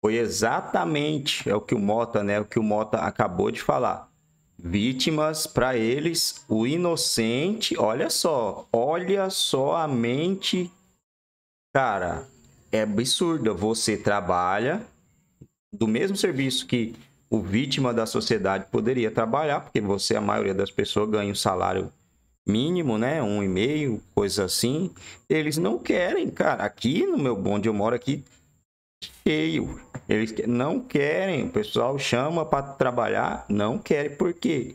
Foi exatamente é o que o Mota, né? O que o Mota acabou de falar. Vítimas para eles, o inocente, olha só, olha só a mente, cara, é absurda. Você trabalha do mesmo serviço que o vítima da sociedade poderia trabalhar, porque você, a maioria das pessoas, ganha um salário mínimo, né? Um e meio, coisa assim. Eles não querem, cara. Aqui no meu bonde, eu moro aqui cheio. Eles não querem. O pessoal chama para trabalhar, não querem. Por quê?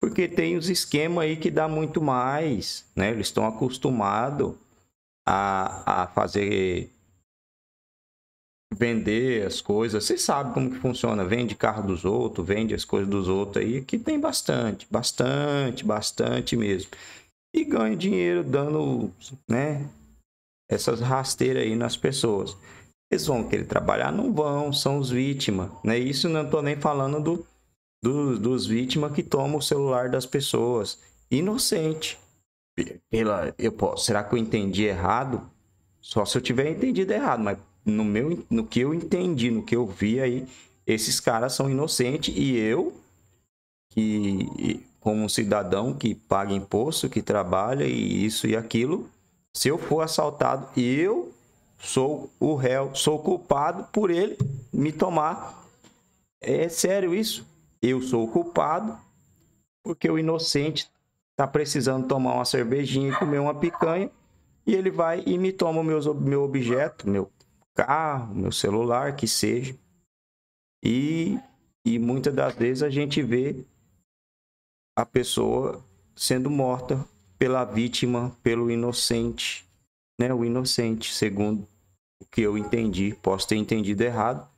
Porque tem os esquemas aí que dá muito mais, né? Eles estão acostumados a, a fazer vender as coisas. Você sabe como que funciona. Vende carro dos outros, vende as coisas dos outros aí, que tem bastante, bastante, bastante mesmo. E ganha dinheiro dando, né, essas rasteiras aí nas pessoas. Eles vão querer trabalhar? Não vão, são os vítimas. Né? Isso não estou nem falando do, do, dos vítimas que tomam o celular das pessoas. Inocente. Pela, eu posso, será que eu entendi errado? Só se eu tiver entendido errado, mas no, meu, no que eu entendi, no que eu vi aí, esses caras são inocentes e eu, que como um cidadão que paga imposto, que trabalha e isso e aquilo, se eu for assaltado, eu sou o réu, sou culpado por ele me tomar. É sério isso? Eu sou o culpado porque o inocente está precisando tomar uma cervejinha e comer uma picanha e ele vai e me toma meus, meu objeto, meu carro, meu celular, que seja. E, e muitas das vezes a gente vê a pessoa sendo morta pela vítima, pelo inocente, né? O inocente, segundo o que eu entendi. Posso ter entendido errado,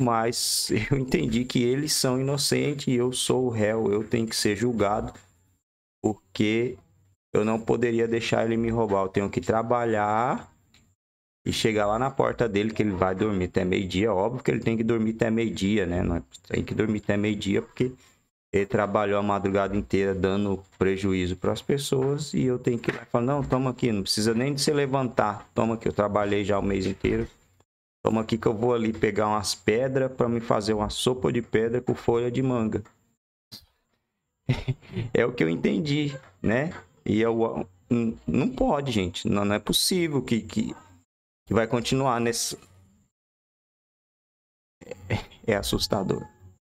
mas eu entendi que eles são inocentes e eu sou o réu, eu tenho que ser julgado, porque eu não poderia deixar ele me roubar. Eu tenho que trabalhar e chegar lá na porta dele que ele vai dormir até meio-dia. Óbvio que ele tem que dormir até meio-dia, né? Tem que dormir até meio-dia porque ele trabalhou a madrugada inteira dando prejuízo para as pessoas e eu tenho que ir lá e falar, não, toma aqui, não precisa nem de se levantar. Toma aqui, eu trabalhei já o mês inteiro. Toma aqui que eu vou ali pegar umas pedras para me fazer uma sopa de pedra com folha de manga. é o que eu entendi, né? E eu não pode, gente. Não, não é possível que, que que vai continuar nesse. É, é assustador.